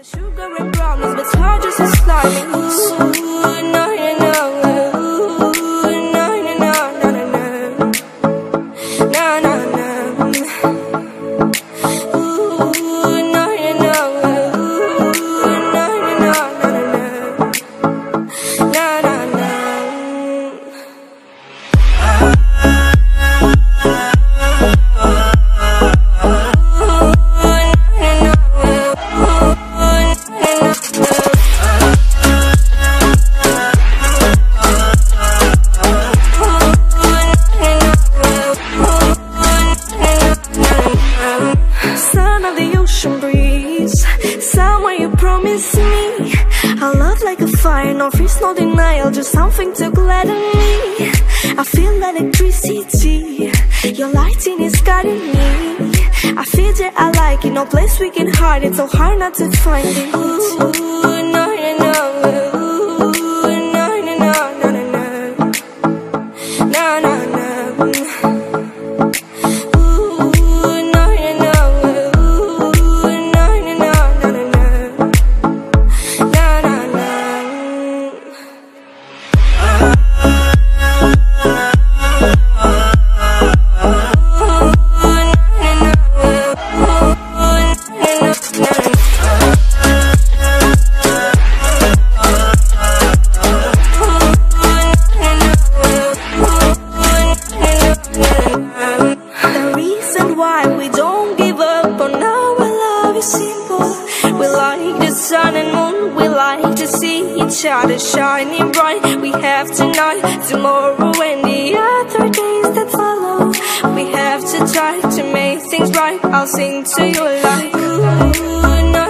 the sugar and brownies, but charges are sliding. Ooh, no, Somewhere you promised me. A love like a fire, no freeze, no denial Just something to gladden me. I feel electricity Your lighting is guiding me. I feel that I like it, no place we can hide it So hard not to find it. Ooh, no, no, no Ooh, no, no, no, no, no, no No, no, no the sun and moon, we like to see each other shining bright. We have tonight, tomorrow, and the other days that follow. We have to try to make things right. I'll sing to you like. Ooh,